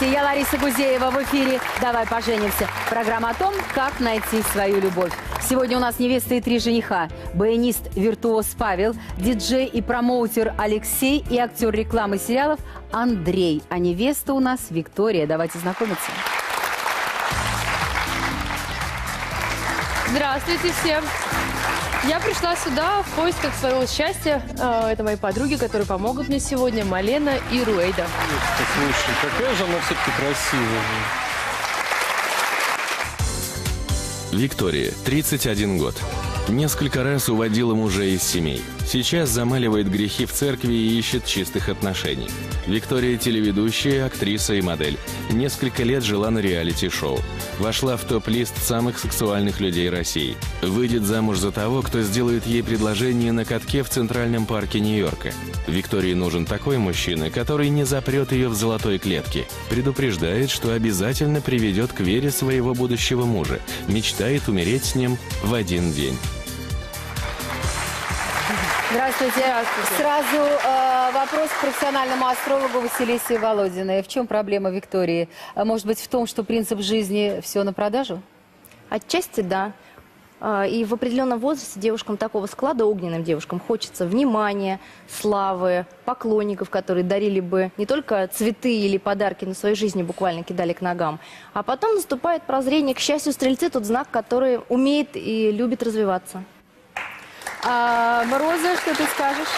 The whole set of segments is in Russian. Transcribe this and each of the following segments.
Здравствуйте, я Лариса Гузеева в эфире «Давай поженимся». Программа о том, как найти свою любовь. Сегодня у нас невеста и три жениха. Баянист-виртуоз Павел, диджей и промоутер Алексей и актер рекламы сериалов Андрей. А невеста у нас Виктория. Давайте знакомиться. Здравствуйте всем! Я пришла сюда в поисках своего счастья. Э, Это мои подруги, которые помогут мне сегодня, Малена и Руэйда. Слушай, какая же она все-таки красивая. Виктория, 31 год. Несколько раз уводила мужей из семей. Сейчас замаливает грехи в церкви и ищет чистых отношений. Виктория – телеведущая, актриса и модель. Несколько лет жила на реалити-шоу. Вошла в топ-лист самых сексуальных людей России. Выйдет замуж за того, кто сделает ей предложение на катке в Центральном парке Нью-Йорка. Виктории нужен такой мужчина, который не запрет ее в золотой клетке. Предупреждает, что обязательно приведет к вере своего будущего мужа. Мечтает умереть с ним в один день. Здравствуйте. Здравствуйте. Сразу э, вопрос к профессиональному астрологу Василисе Володиной. В чем проблема Виктории? А Может быть, в том, что принцип жизни все на продажу? Отчасти да. А, И в определенном возрасте девушкам такого склада, огненным девушкам, хочется внимания, славы, поклонников, которые дарили бы не только цветы или подарки, но своей жизни буквально кидали к ногам. А потом наступает прозрение. К счастью, стрельцы тот знак, который умеет и любит развиваться. А, Роза, что ты скажешь?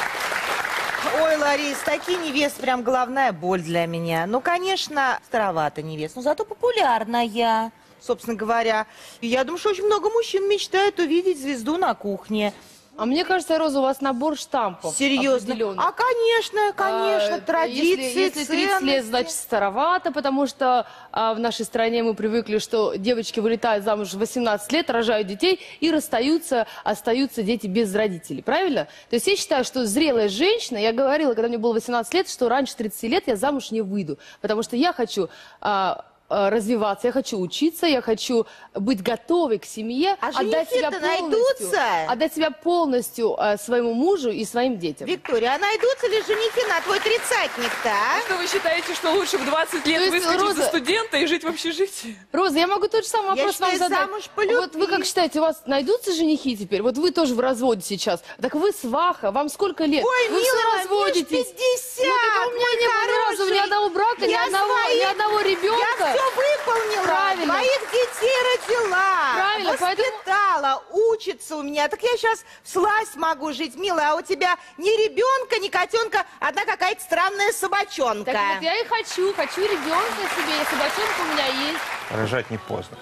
Ой, Ларис, такие невест прям головная боль для меня. Ну, конечно, старовато невест, но зато популярная, собственно говоря. Я думаю, что очень много мужчин мечтают увидеть звезду на кухне. А мне кажется, Роза, у вас набор штампов Серьезно. определенных. А, конечно, конечно, А, традиции, Если, если 30 лет, ценности. значит, старовато, потому что а, в нашей стране мы привыкли, что девочки вылетают замуж в 18 лет, рожают детей и расстаются, остаются дети без родителей. Правильно? То есть я считаю, что зрелая женщина, я говорила, когда мне было 18 лет, что раньше 30 лет я замуж не выйду, потому что я хочу... а, а, развиваться, я хочу учиться, я хочу быть готовой к семье, А отдать себя женихи-то полностью, найдутся? отдать себя полностью а, своему мужу и своим детям. Виктория, а найдутся ли женихи на твой тридцатник-то, а? Что вы считаете, что лучше в 20 лет есть, выскочить Роза- за студента и жить в общежитии? Роза, я могу тот же самый Я вопрос вам считаю, задать. замуж по Вот вы как считаете, у вас найдутся женихи теперь? Вот вы тоже в разводе сейчас. Так вы сваха, вам сколько лет? Ой, вы все милая, ж разводитесь. 50, Ну, так у меня не было ни разу ни одного брака, ни Я одного, ни своих- одного ребенка. Я все выполнила. Правильно. Твоих детей родила. Правильно, поэтому- Воспитала, учится у меня. Так я сейчас всласть могу жить, милая. А у тебя ни ребенка, ни котенка, одна какая-то странная собачонка. Так вот я и хочу, хочу ребенка себе, и собачонка у меня есть. Рожать не поздно.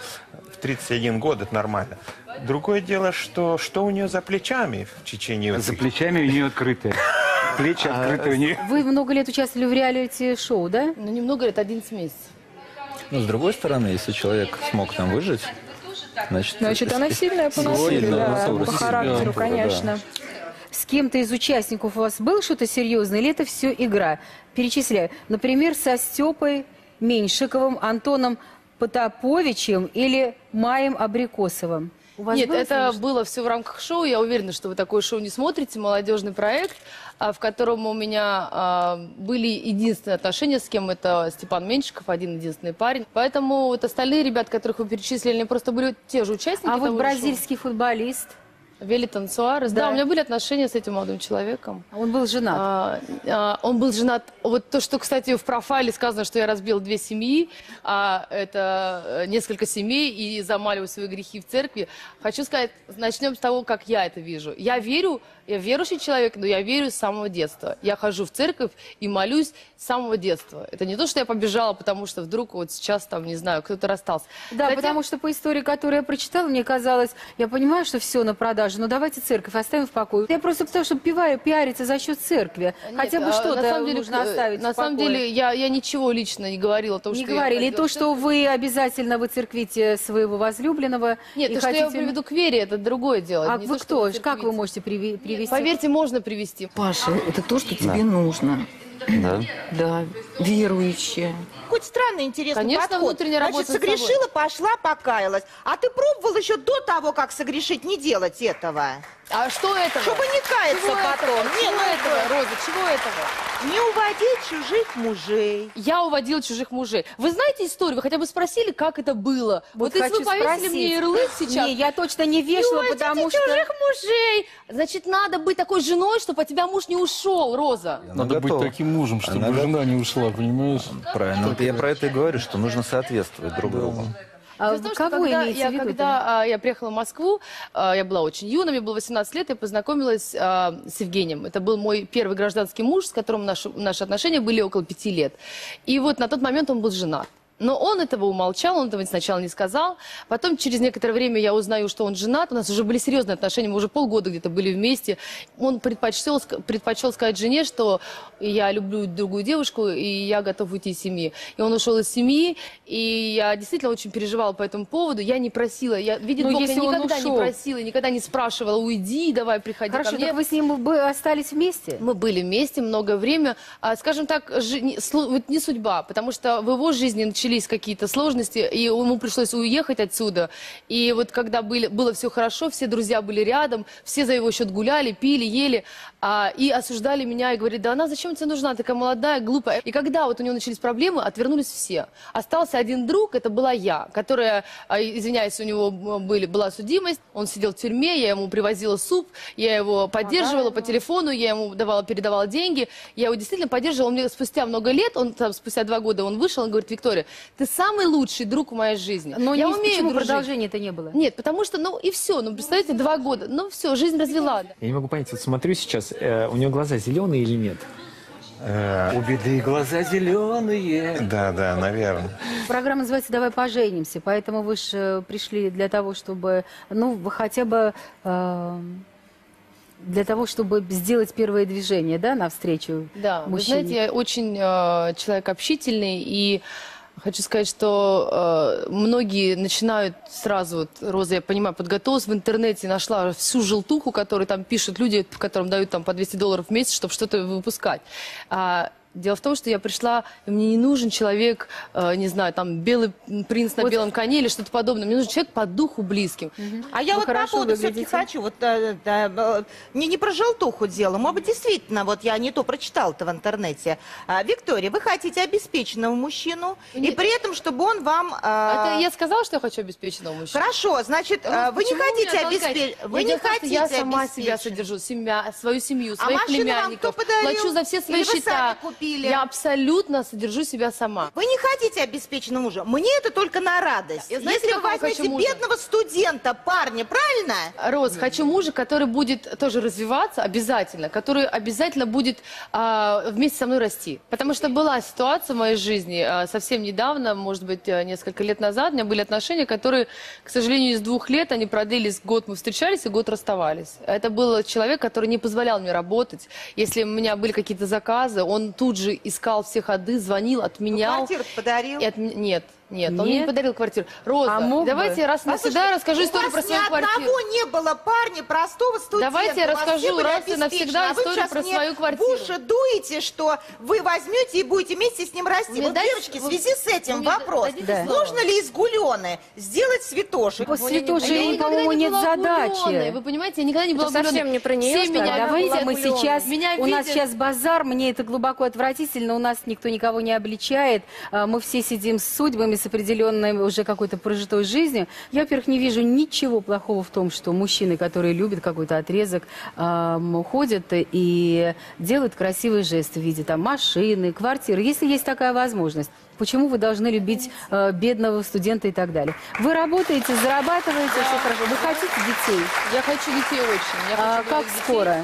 В 31 год это нормально. Другое дело, что, что у нее за плечами в течение... За плечами у нее открытые. Плечи открыты у нее. Вы много лет участвовали в реалити-шоу, да? Ну, немного лет, 11 месяцев. Но с другой стороны, если человек смог там выжить, значит... Значит, она сильная по натуре, да, по характеру, да. конечно. С кем-то из участников у вас было что-то серьезное или это все игра? Перечисляю. Например, со Степой Меньшиковым, Антоном Потаповичем или Маем Абрикосовым. У вас Нет, было это что-нибудь? было все в рамках шоу. Я уверена, что вы такое шоу не смотрите. Молодежный проект, а, в котором у меня а, были единственные отношения с кем. Это Степан Меньшиков, один единственный парень. Поэтому вот остальные ребят, которых вы перечислили, они просто были те же участники А вот бразильский футболист, шоу. Велитон Суарес. Да. Да. у меня были отношения с этим молодым человеком. он был женат. А, а, он был женат. Вот то, что, кстати, в профайле сказано, что я разбил две семьи, а это э, несколько семей и замаливаю свои грехи в церкви. Хочу сказать, начнем с того, как я это вижу. Я верю, я верующий человек, но я верю с самого детства. Я хожу в церковь и молюсь с самого детства. Это не то, что я побежала, потому что вдруг вот сейчас там, не знаю, кто-то расстался. Да, Хотя- потому что по истории, которую я прочитала, мне казалось, я понимаю, что все на продаже, но давайте церковь оставим в покое. Я просто потому, что пиваю, пиариться за счет церкви. Нет, Хотя бы а, что-то на самом деле, нужно э, оставить На самом деле, я, я ничего лично не говорила о том, Не что говорили. И то, что вы обязательно выцерквите своего возлюбленного. Нет, то, что я хотите- приведу к вере, это другое дело. А Не вы то, кто? Как вы можете приви- привести? Поверьте, можно привести. Паша, это то, что тебе нужно. Да. Да, верующая. Хоть странный, интересный Конечно, подход. внутренняя работа Значит, над собой. согрешила, пошла, покаялась. А ты пробовал еще до того, как согрешить, не делать этого? А что этого? Чтобы не каяться Чего потом. этого? Не, Чего ну этого, Роза, чего этого? Не уводить чужих мужей. Я уводила чужих мужей. Вы знаете историю? Вы хотя бы спросили, как это было? Вот, если вы повесили спросить. мне ярлык сейчас... Не, я точно не вешала, уводите потому что... чужих мужей! Значит, надо быть такой женой, чтобы от тебя муж не ушел, Роза. Надо быть готова. таким мужем, чтобы Она жена не ушла, понимаешь? Правильно. Вот я про это и говорю, что нужно соответствовать друг другу. Дело в том, что кого когда я, в виду? когда а, я приехала в Москву, а, я была очень юна, мне было 18 лет, я познакомилась а, с Евгением. Это был мой первый гражданский муж, с которым наши, наши отношения были около пяти лет. И вот на тот момент он был женат. Но он этого умолчал, он этого сначала не сказал. Потом, через некоторое время, я узнаю, что он женат. У нас уже были серьезные отношения, мы уже полгода где-то были вместе. Он предпочел, предпочел сказать жене, что я люблю другую девушку, и я готов уйти из семьи. И он ушел из семьи, и я действительно очень переживала по этому поводу. Я не просила, я, видит Ну, Бог, я никогда не ушел. просила, никогда не спрашивала, уйди, давай, приходи Хорошо, ко мне. так вы с ним бы остались вместе? Мы были вместе много время. А, скажем так, жи- не, не судьба, потому что в его жизни начались какие-то сложности, и ему пришлось уехать отсюда. И вот когда были, было все хорошо, все друзья были рядом, все за его счет гуляли, пили, ели, а, и осуждали меня, и говорили, да она зачем тебе нужна, такая молодая, глупая. И когда вот у него начались проблемы, отвернулись все. Остался один друг, это была я, которая, а, извиняюсь, у него были, была судимость, он сидел в тюрьме, я ему привозила суп, я его поддерживала по телефону, я ему давала, передавала деньги, я его действительно поддерживала. Он мне спустя много лет, он там спустя два года он вышел, он говорит, Виктория, ты самый лучший друг в моей жизни. Но я не- умею почему дружить». продолжения-то не было? Нет, потому что, ну и все, ну представляете, два года, ну все, жизнь развела. Я не могу понять, вот смотрю сейчас, э, у нее глаза зеленые или нет? У беды глаза зеленые. Да, да, наверное. Программа называется «Давай поженимся», поэтому вы же пришли для того, чтобы, ну, вы хотя бы э, для того, чтобы сделать первое движение, да, навстречу Да, вы мужчине. знаете, я очень э, человек общительный, и хочу сказать, что э, многие начинают сразу, вот, Роза, я понимаю, подготовилась в интернете, нашла всю желтуху, которую там пишут люди, которым дают там по 200 долларов в месяц, чтобы что-то выпускать. А, Дело в том, что я пришла, и мне не нужен человек, э, не знаю, там, белый принц на белом коне или что-то подобное. Мне нужен человек по духу близким. А я Вы вот по хорошо поводу все-таки хочу, вот э, да, э, не, не про желтуху дело, может быть, действительно, вот я не то прочитала-то в интернете. А, Виктория, вы хотите обеспеченного мужчину, и при этом, чтобы он вам... а, Это я сказала, что я хочу обеспеченного мужчину? Хорошо, значит, Ну, а, вы не хотите обеспечить... Вы Я не хотите Я сама себя содержу, семья, свою семью, А своих машину вам кто племянников. подарил? Плачу за все свои Или вы счета. сами купили? Я абсолютно содержу себя сама. Вы не хотите обеспеченного мужа. Мне это только на радость. Я знаете, Если вы какого хочу возьмете мужа? бедного студента, парня, правильно? Роз, хочу мужа, который будет тоже развиваться обязательно, который обязательно будет а, вместе со мной расти. Потому что была ситуация в моей жизни а, совсем недавно, может быть, а, несколько лет назад, у меня были отношения, которые, к сожалению, из двух лет они продлились, год мы встречались и год расставались. Это был человек, который не позволял мне работать. Если у меня были какие-то заказы, он тут же искал все ходы, звонил, отменял. Квартиру подарил? И отме- Нет, нет, он мне не Нет? подарил квартиру. Роза, А мог бы? давайте раз навсегда я расскажу у историю вас про свою ни квартиру. одного не было парня, простого студента. Давайте я У вас расскажу все были раз и навсегда обеспечены. А вы историю сейчас про мне свою квартиру. в уши дуете, что вы возьмете и будете вместе с ним расти. мне Вот, дайте- девочки, в вы- связи с вы этим мне вопрос. дадите Да. слово? Нужно ли из гулены сделать святошек? После я никогда по-моему, не нет была задачи. влюбленной. Вы понимаете, я никогда не была Это совсем не про Все что меня ли? Давайте мы сейчас, Меня у нас видят. сейчас базар, мне это глубоко отвратительно, у нас никто никого не обличает, а, мы все сидим с судьбами, с определенной уже какой-то прожитой жизнью. Я, во-первых, не вижу ничего плохого в том, что мужчины, которые любят какой-то отрезок, ам, ходят и делают красивые жесты в виде там машины, квартиры, если есть такая возможность. Почему вы должны любить э, бедного студента и так далее? Вы работаете, зарабатываете, все хорошо. Вы хотите детей? Я хочу детей очень. Я А хочу как детей. скоро?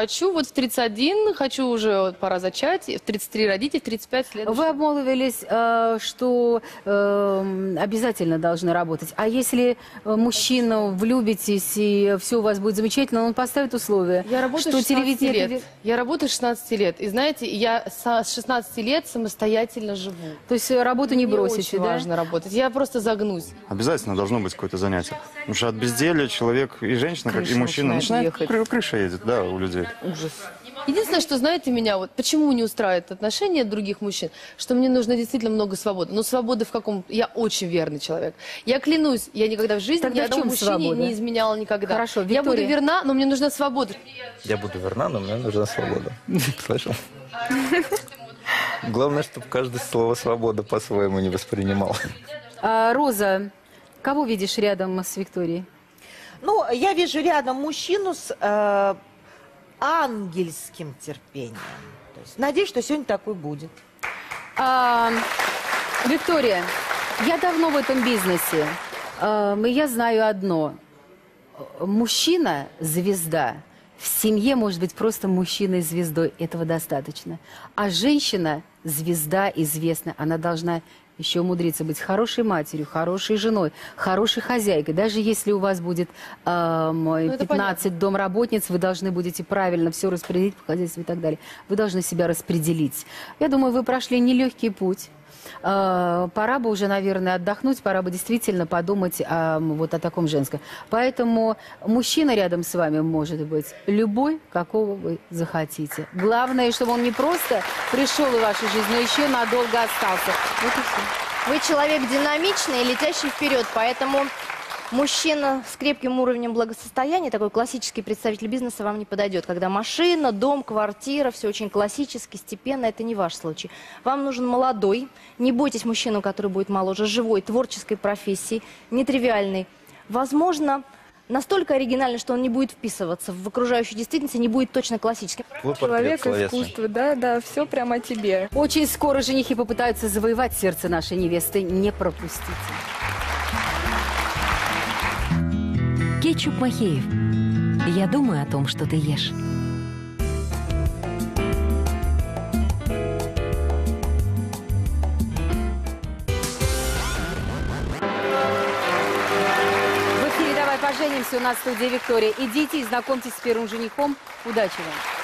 Хочу вот в 31, хочу уже вот пора зачать, в 33 родить, и в 35 следующий. Вы обмолвились, э, что э, обязательно должны работать. А если э, мужчину влюбитесь и все у вас будет замечательно, он поставит условия, Я работаю что с 16 телевидение... лет. Я работаю с 16 лет. И знаете, я со- с 16 лет самостоятельно живу. То есть работу не Мне бросите, очень да? важно работать. Я просто загнусь. Обязательно должно быть какое-то занятие. Потому что от безделия человек и женщина, как и Крыша мужчина, начинает начинает, крыша едет, да, у людей. Ужас. Единственное, что знаете меня, вот почему не устраивает отношения других мужчин, что мне нужно действительно много свободы. Но свободы в каком... Я очень верный человек. Я клянусь, я никогда в жизни Тогда ни в одному чем мужчине свобода? не изменяла никогда. Хорошо, Я буду Виктория. верна, но мне нужна свобода. Я буду верна, но мне нужна свобода. Слышал? Главное, чтобы каждое слово свобода по-своему не воспринимал. А, Роза, кого видишь рядом с Викторией? Ну, я вижу рядом мужчину с э, ангельским терпением. То есть, надеюсь, что сегодня такой будет. А, Виктория, я давно в этом бизнесе. А, я знаю одно. Мужчина – звезда. В семье может быть просто мужчиной звездой. Этого достаточно. А женщина – звезда известная. Она должна еще умудриться быть хорошей матерью, хорошей женой, хорошей хозяйкой. Даже если у вас будет эм, это 15 домработниц, вы должны будете правильно все распределить по хозяйству и так далее. Вы должны себя распределить. Я думаю, вы прошли нелегкий путь. Э, Пора бы уже, наверное, отдохнуть, пора бы действительно подумать о, м, вот о таком женском. Поэтому мужчина рядом с вами может быть любой, какого вы захотите. Главное, чтобы он не просто пришел в вашу жизнь, но еще надолго остался. Вот и все. Вы человек динамичный и летящий вперед, поэтому мужчина с крепким уровнем благосостояния, такой классический представитель бизнеса вам не подойдет. Когда машина, дом, квартира, все очень классически, степенно, это не ваш случай. Вам нужен молодой, не бойтесь мужчину, который будет моложе, живой, творческой профессии, нетривиальный. Возможно, настолько оригинальный, что он не будет вписываться в окружающую действительность не будет точно классическим. Человек, искусство, да, да, все прямо о тебе. Очень скоро женихи попытаются завоевать сердце нашей невесты. Не пропустите. Кетчуп Махеев. Я думаю о том, что ты ешь. В эфире «Давай поженимся» у нас в студии Виктория. Идите и знакомьтесь с первым женихом. Удачи вам.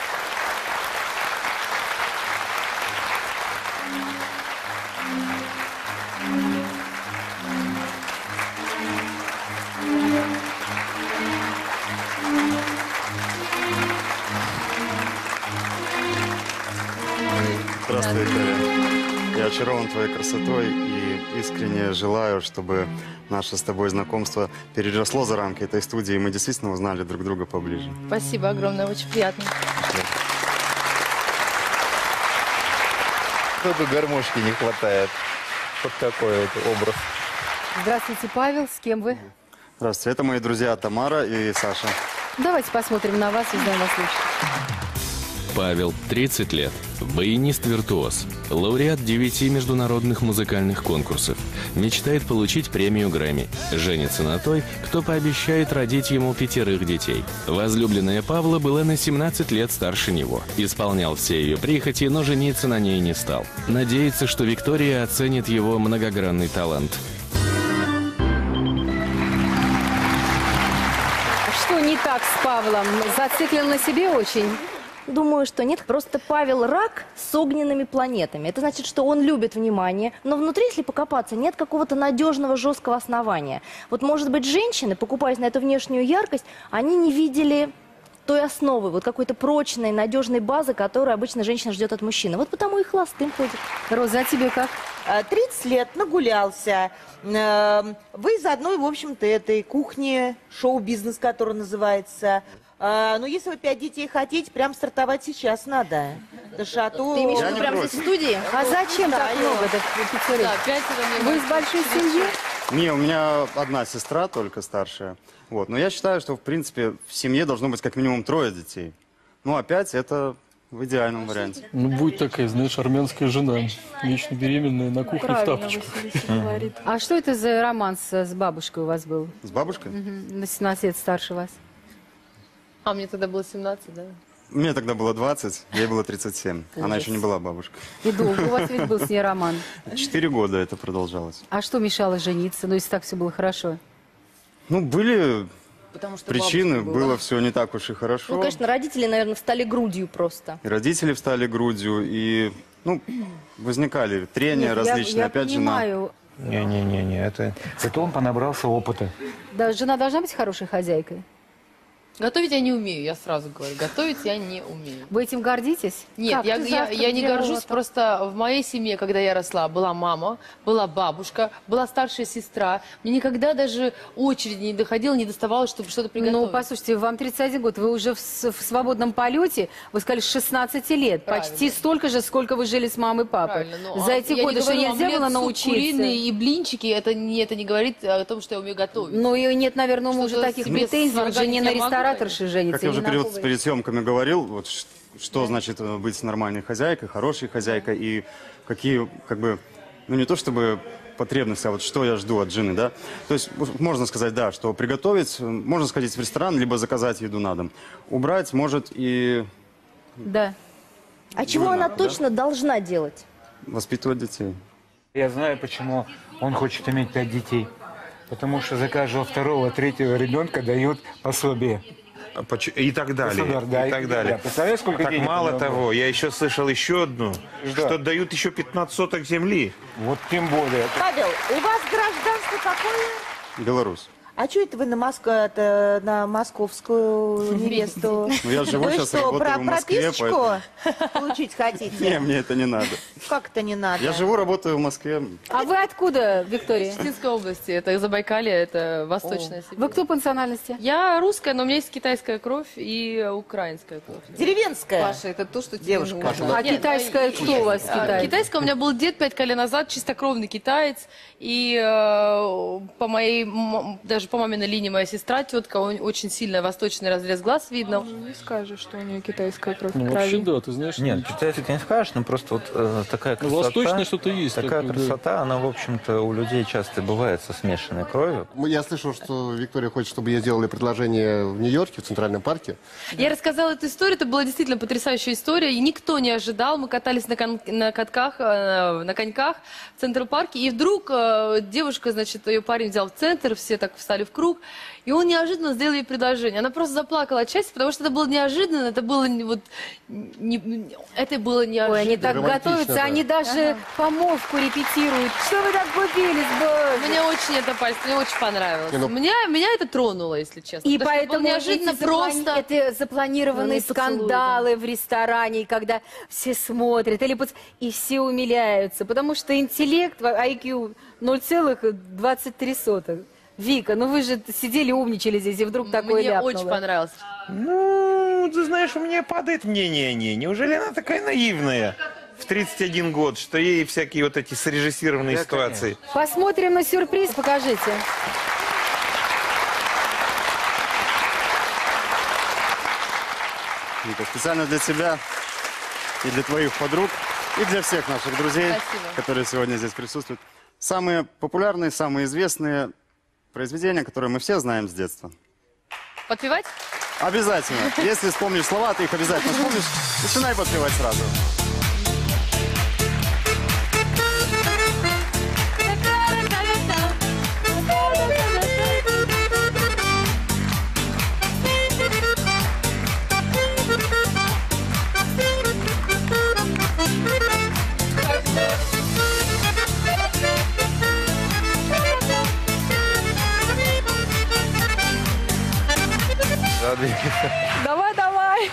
Здравствуй, Виктория. Я очарован твоей красотой и искренне желаю, чтобы наше с тобой знакомство переросло за рамки этой студии, и мы действительно узнали друг друга поближе. Спасибо огромное, очень приятно. Только гармошки не хватает. Вот такой вот образ. Здравствуйте, Павел. С кем вы? Здравствуйте, это мои друзья Тамара и Саша. Давайте посмотрим на вас и узнаем вас лучше. Павел, 30 лет, баянист-виртуоз, лауреат 9 международных музыкальных конкурсов, мечтает получить премию Грэмми, женится на той, кто пообещает родить ему пятерых детей. Возлюбленная Павла была на 17 лет старше него, исполнял все ее прихоти, но жениться на ней не стал. Надеется, что Виктория оценит его многогранный талант. Что не так с Павлом? Зациклен на себе очень? Думаю, что нет. Просто Павел рак с огненными планетами. Это значит, что он любит внимание, но внутри, если покопаться, нет какого-то надежного жесткого основания. Вот, может быть, женщины, покупаясь на эту внешнюю яркость, они не видели той основы, вот какой-то прочной, надежной базы, которую обычно женщина ждет от мужчины. Вот потому и холостым ходит. Роза, а тебе как? Э, 30 лет, нагулялся. Э, Вы из одной, в общем-то, этой кухни, шоу-бизнес, который называется. Э, Но если вы пять детей хотите, прям стартовать сейчас надо. Да шату... Ты имеешь в виду прямо здесь в студии? А зачем так Да, много так? Да, Вы из большой семьи? Не, у меня одна сестра только старшая. Вот. Но я считаю, что, в принципе, в семье должно быть как минимум трое детей. Ну, опять это в идеальном варианте. Ну, будет такая, знаешь, армянская жена. Вечно беременная, на кухне в тапочках. А что это за роман с, бабушкой у вас был? С бабушкой? На 17 лет старше вас. А, мне тогда было 17, да? Мне тогда было 20, ей было 37. Она еще не была бабушкой. И долго у вас ведь был с ней роман. Четыре года это продолжалось. А что мешало жениться? Ну, если так все было хорошо. Ну, были Потому что причины, была. было все не так уж и хорошо. Ну, конечно, родители, наверное, встали грудью просто. И родители встали грудью, и, ну, возникали трения Нет, я- различные. я Опять понимаю. Не-не-не, это... Это он понабрался опыта. Да, жена должна быть хорошей хозяйкой. Готовить я не умею, я сразу говорю. Готовить я не умею. Вы этим гордитесь? Нет, Как я, ты я, завтрак я не делала горжусь, так? просто в моей семье, когда я росла, была мама, была бабушка, была старшая сестра. Мне никогда даже очереди не доходила, не доставалось, чтобы что-то приготовить. Ну, послушайте, вам 31 год, вы уже в, с- в свободном полете, вы сказали, с 16 лет. Правильно. Почти столько же, сколько вы жили с мамой и папой. Правильно, ну, За а эти я не годы что говорю, нельзя омлет, было суп научиться? куриный и блинчики, это не, это не говорит о том, что я умею готовить. Ну и нет, наверное, у мужа Что-то таких себе претензий, он же не я на могу, рестораторше женится. Как я уже перед, перед съемками говорил, вот что значит э, быть нормальной хозяйкой, хорошей хозяйкой и какие, как бы, ну не то чтобы потребности, а вот что я жду от жены, да. То есть можно сказать, да, что приготовить, э, можно сходить в ресторан, либо заказать еду на дом. Убрать может и Да. А чего она точно должна делать? воспитывать детей. Я знаю, почему он хочет иметь пять детей. Потому что за каждого второго, третьего ребенка дают пособие. А И так далее. Да, и так да. далее. Представляешь, сколько так денег мало того, было? я еще слышал еще одну, Что? что дают еще 15 соток земли. Вот тем более. Павел, у вас гражданство какое? Беларусь. А что это вы на, Моск... это, на московскую невесту? Ну, я живу Вы сейчас, что, работаю про в Москве, прописочку получить Не, хотите? мне это не надо. Как это не надо? Я живу, работаю в Москве. А вы откуда, Виктория? Читинской области, это Забайкалье, это Восточная Сибирь. Вы кто по национальности? Я русская, но у меня есть китайская кровь и украинская кровь. Деревенская. Паша, это то, что тебе Девушка. нужно. А Нет, китайская ну, кто у вас А, китайская? Китайская у меня был дед пять колен назад, чистокровный китаец. И э, по моей, м- даже по маминой линии моя сестра, тетка, очень сильно восточный разрез глаз видно. Не скажешь, что у нее китайская кровь Ну, вообще, да, ты знаешь. Нет, китайский не скажешь, но просто вот э, такая Ну, красота. восточное что-то есть Такая такое, да. красота, она, в общем-то, у людей часто бывает со смешанной кровью. Я слышал, что Виктория хочет, чтобы ей сделали предложение в Нью-Йорке, в Центральном парке. Я рассказала эту историю, это была действительно потрясающая история, и никто не ожидал. Мы катались на, кон- на катках, э, на коньках в Централ-парке, и вдруг э, девушка, значит, ее парень взял в центр, все так встали в круг, и он неожиданно сделал ей предложение. Она просто заплакала от счастья, потому что это было неожиданно, это было не- вот... не- это было неожиданно. Ой, они так Романтично, готовятся, да. они даже помолвку репетируют. Что вы так купились, боже? Мне очень это пальцы, мне очень понравилось. Не, ну- меня, меня это тронуло, если честно. И поэтому неожиданно эти заплани- просто... это запланированные поцелуя, скандалы в ресторане, и когда все смотрят, или поц- и все умиляются, потому что интеллект, IQ 0,23. Вика, ну вы же сидели, умничали здесь, и вдруг такое Мне ляпнула. очень понравилось. Ну, ты знаешь, у меня падает мнение о ней. Неужели она такая наивная в 31 год, что ей всякие вот эти срежиссированные ситуации? Посмотрим на сюрприз, покажите. Вика, специально для тебя и для твоих подруг, и для всех наших друзей, Спасибо. которые сегодня здесь присутствуют. Самые популярные, самые известные произведения, которые мы все знаем с детства. Подпевать? Обязательно. Если вспомнишь слова, ты их обязательно вспомнишь. Начинай подпевать сразу. Давай, давай.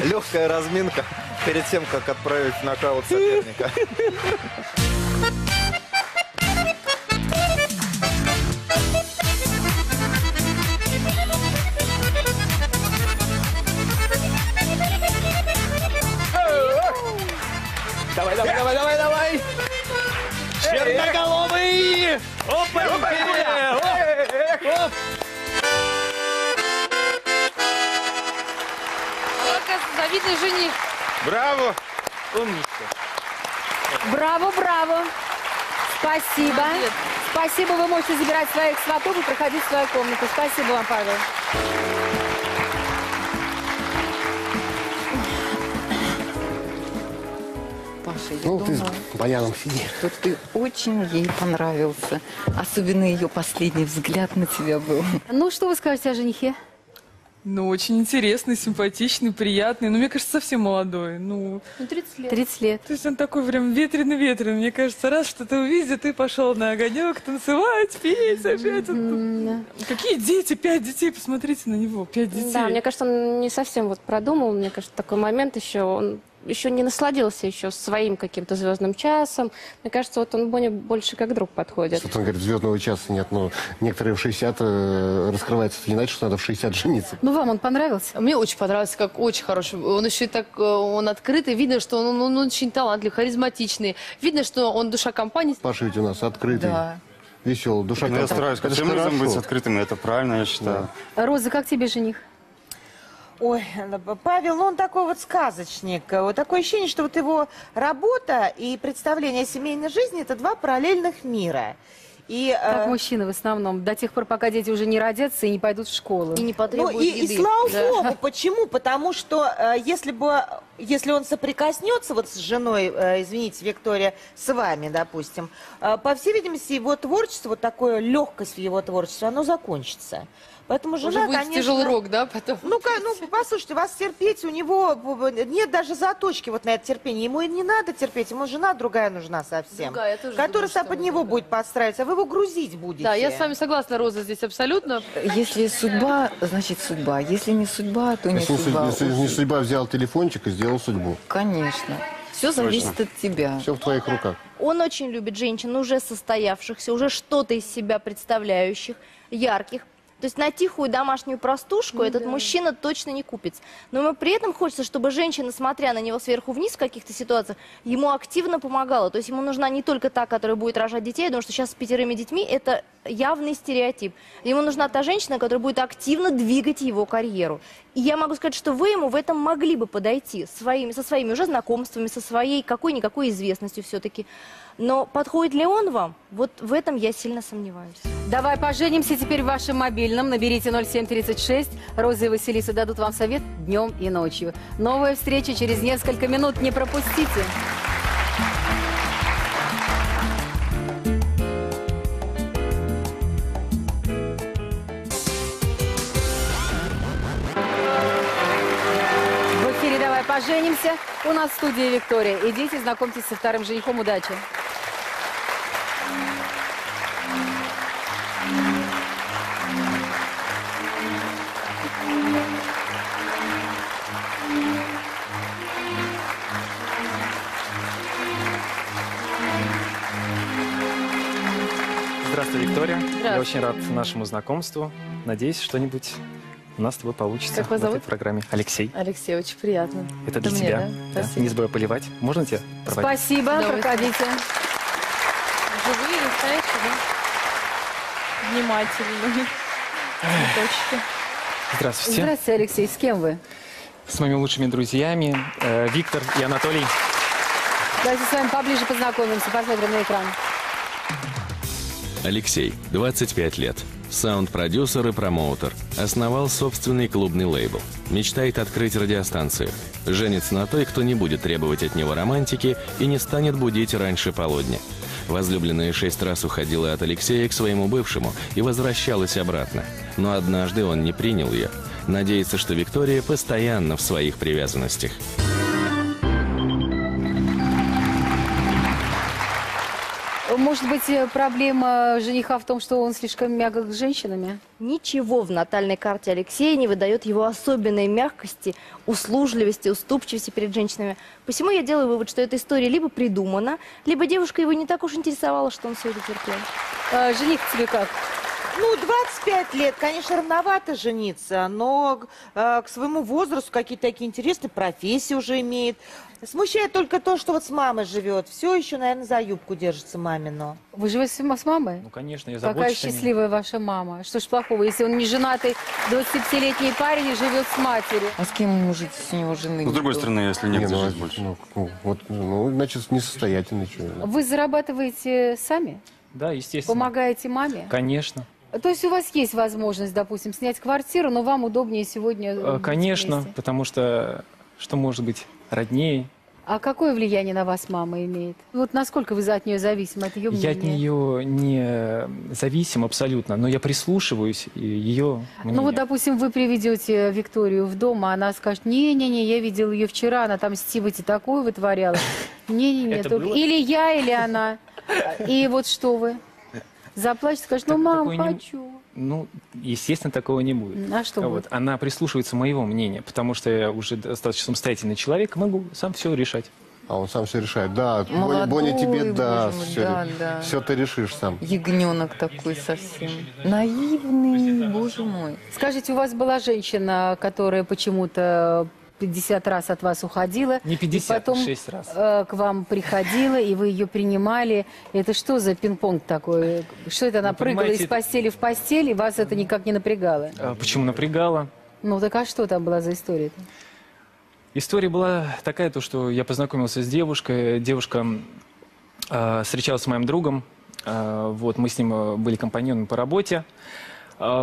Легкая разминка перед тем, как отправить в нокаут соперника. Умничка. Браво, браво. Спасибо. Спасибо, вы можете забирать своих сватов и проходить в свою комнату. Спасибо вам, Павел. Паша, я Ну, ты думаю, с баяном сиди. что ты очень ей понравился. Особенно ее последний взгляд на тебя был. Ну, что вы скажете о женихе? Ну, очень интересный, симпатичный, приятный. Ну, мне кажется, совсем молодой. Ну, Ну, 30 лет. 30 лет. то есть он такой прям ветреный-ветреный. Мне кажется, раз что-то увидит, и пошел на огонек танцевать, петь опять. Какие дети? Пять детей, посмотрите на него. Пять детей. Да, мне кажется, он не совсем вот продумал. Мне кажется, такой момент еще, он еще не насладился еще своим каким-то звездным часом. Мне кажется, вот он Боне больше как друг подходит. Что-то он говорит, звездного часа нет, но некоторые в 60 э, раскрываются, это не значит, что надо в 60 жениться. Ну, вам он понравился? Мне очень понравился, как очень хороший. Он еще и так, э, он открытый, видно, что он, он очень талантлив, харизматичный. Видно, что он душа компании. Паша ведь у нас открытый, Да. веселый, душа Ну, я компании. стараюсь всем людям хорошо. быть открытым, это правильно, я считаю. Роза, как тебе жених? Ой, Павел, ну он такой вот сказочник. Вот такое ощущение, что вот его работа и представление о семейной жизни – это два параллельных мира. И, Как э, мужчины в основном, до тех пор, пока дети уже не родятся и не пойдут в школу. И не Ну потребует и, и еды. слава Да. богу, почему? Потому что э, если бы, если он соприкоснется вот с женой, э, извините, Виктория, с вами, допустим, э, по всей видимости, его творчество, вот такое легкость в его творчестве, оно закончится. Поэтому жена, Уже будет конечно... тяжелый рок, да, потом? Ну, ну, послушайте, вас терпеть, у него нет даже заточки вот на это терпение. Ему и не надо терпеть, ему жена другая нужна совсем. Другая, я тоже которая думаю, под него будет подстраиваться, а вы его грузить будете. Да, я с вами согласна, Роза, здесь абсолютно. Если судьба, значит судьба. Если не судьба, то не Если судьба. если не судьба взял телефончик и сделал судьбу. Конечно. Все зависит от тебя. Все в твоих руках. Он очень любит женщин уже состоявшихся, уже что-то из себя представляющих, ярких. То есть на тихую домашнюю простушку этот мужчина точно не купится. Но ему при этом хочется, чтобы женщина, смотря на него сверху вниз в каких-то ситуациях, ему активно помогала. То есть ему нужна не только та, которая будет рожать детей, думаю, что сейчас с пятерыми детьми это явный стереотип. Ему нужна та женщина, которая будет активно двигать его карьеру. И я могу сказать, что вы ему в этом могли бы подойти своими, со своими уже знакомствами, со своей какой-никакой известностью все-таки. Но подходит ли он вам? Вот в этом я сильно сомневаюсь. Давай поженимся теперь в вашем мобильном. Наберите 0736. Роза и Василиса дадут вам совет днем и ночью. Новая встреча через несколько минут. Не пропустите. Поженимся». У нас в студии Виктория. Идите, знакомьтесь со вторым женихом. Удачи. Здравствуй, Виктория. Здравствуй. Я очень рад нашему знакомству. Надеюсь, что-нибудь у нас с тобой получится Как вас в этой программе. Алексей. Алексей, очень приятно. Это для мне, тебя. да? Да. Не забывай поливать. Можно тебя проводить? Спасибо. Давайте. Проходите. Живые, настоящие, да? Внимательные. Цветочки. Здравствуйте. Здравствуйте, Алексей. С кем вы? С моими лучшими друзьями э, Виктор и Анатолий. Давайте с вами поближе познакомимся. Посмотрим на экран. Алексей, 25 лет. Саунд-продюсер и промоутер. Основал собственный клубный лейбл. Мечтает открыть радиостанцию. Женится на той, кто не будет требовать от него романтики и не станет будить раньше полудня. Возлюбленная шесть раз уходила от Алексея к своему бывшему и возвращалась обратно. Но однажды он не принял ее. Надеется, что Виктория постоянно в своих привязанностях. Может быть, э, проблема жениха в том, что он слишком мягок с женщинами? Ничего в натальной карте Алексея не выдает его особенной мягкости, услужливости, уступчивости перед женщинами. Посему я делаю вывод, что эта история либо придумана, либо девушка его не так уж интересовала, что он все это терпел. А, жених тебе как? Ну, 25 лет, конечно, рановато жениться, но э, к своему возрасту какие-то такие интересные профессии уже имеет. Смущает только то, что вот с мамой живет. Все еще, наверное, за юбку держится мамину. Вы живете с мамой? Ну, конечно, я Какая забочусь ней. счастливая ваша мама. Что ж плохого, если он не женатый 25-летний парень и живет с матерью? А с кем может с него жены? Ну, с другой стороны, если Не, негде ну, жить больше. ну, ну, вот, ну, значит, несостоятельный человек. Вы зарабатываете сами? Да, естественно. Помогаете маме? Конечно. То есть у вас есть возможность, допустим, снять квартиру, но вам удобнее сегодня... Э, Конечно, вместе? потому что что может быть роднее, А какое влияние на вас мама имеет? Вот насколько вы за- от нее зависимы, от ее мнения? Я от нее не зависим абсолютно, но я прислушиваюсь и ее мнению. Ну вот, допустим, вы приведете Викторию в дом, а она скажет, не-не-не, я видел ее вчера, она там с Тимати такое вытворяла. Не-не-не, или я, или она. И вот что вы? Заплачет, скажет, ну, мам, не- хочу. Ну, естественно, такого не будет. А что вот. будет? Она прислушивается моего мнения, потому что я уже достаточно самостоятельный человек, могу сам все решать. А он сам все решает. Да, Боня, Молодой, Боня тебе даст мой, все. да, да. Все ты решишь сам. Ягненок такой совсем. Наивный, боже мой. Скажите, у вас была женщина, которая почему-то 50 раз от вас уходила. Не 50, и потом шесть раз. э, к вам приходила, и вы ее принимали. Это что за пинг-понг такой? Что это, она Вы прыгала из постели в постель, и вас это никак не напрягало? А почему напрягала? Ну так а что там была за история-то? История была такая, то, что я познакомился с девушкой. Девушка э, встречалась с моим другом. Э, вот, мы с ним э, были компаньонами по работе. Э,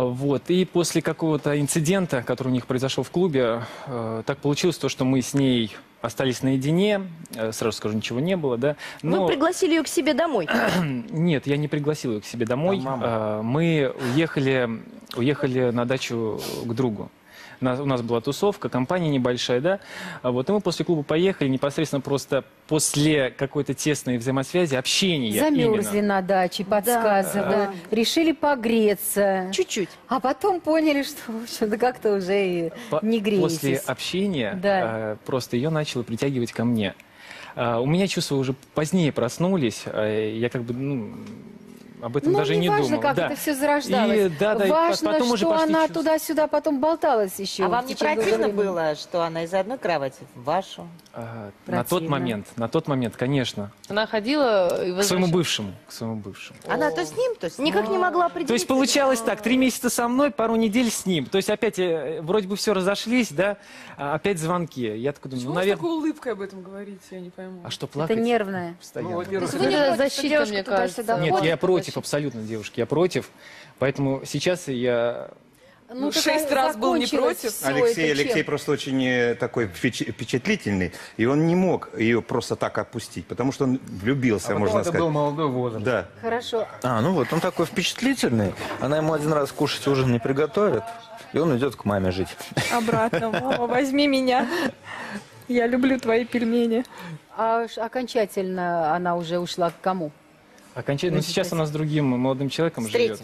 вот, и после какого-то инцидента, который у них произошел в клубе, э, так получилось то, что мы с ней остались наедине. Э, сразу скажу, ничего не было, да. Вы пригласили ее к себе домой. Нет, я не пригласил ее к себе домой. А, Мы уехали, уехали на дачу к другу. У нас, у нас была тусовка, компания небольшая, да. А Вот, и мы после клуба поехали, непосредственно просто после какой-то тесной взаимосвязи, общения Замерзли именно. на даче, подсказывали, решили погреться. Чуть-чуть. А потом поняли, что, в общем-то, как-то уже и По- не греетесь. После общения Да. а, просто ее начало притягивать ко мне. А, у меня чувства уже позднее проснулись. я как бы, ну, об этом Ну, даже не не важно, думал. как Да. это все зарождалось. И, да, да, и важно, потом уже что пошли она туда-сюда потом болталась еще. А вам не противно времени. было, что она из одной кровати в вашу? А, на тот момент, на тот момент, конечно. Она ходила и К своему бывшему, к своему бывшему. Она то с ним, то с ним. Никак не могла определить. То есть получалось так, три месяца со мной, пару недель с ним. То есть опять э, вроде бы все разошлись, да, а опять звонки. Я такой думаю, ну, вы наверное... такой улыбкой об этом говорите, я не пойму. А что, плакать? Это нервное. Постоянно. Ну, во-первых, Вы не это- против, что защита, мне кажется. Нет, я ходит, против, абсолютно, девушки, я против. Поэтому сейчас я... Ну, так шесть а раз был не против. Алексей, это чем? Алексей просто очень э, такой впеч- впечатлительный, и он не мог ее просто так отпустить, потому что он влюбился, А можно это сказать. был молодой возраст. Да. Хорошо. А, ну вот, он такой впечатлительный. Она ему один раз кушать ужин не приготовит, и он идет к маме жить. Обратно. Мама, возьми меня. Я люблю твои пельмени. А окончательно она уже ушла к кому? Окончательно, ну, сейчас она с другим молодым человеком живет.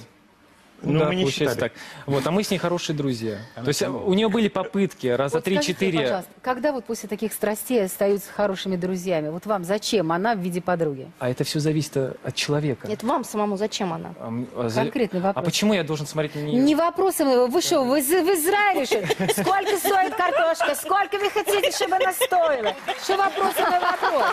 Ну, да, мы не получается считали. так. Вот, а мы с ней хорошие друзья. То есть у нее были попытки раза Вот три-четыре. пожалуйста, когда вот после таких страстей остаются хорошими друзьями, вот вам зачем она в виде подруги? А это все зависит э, от человека. Нет, вам самому зачем она? А а за- Конкретный А вопрос. почему я должен смотреть на нее? Не вопросом, вы что, вы в Израиле что? Сколько стоит картошка? Сколько вы хотите, чтобы она стоила? Что вопросом на вопрос?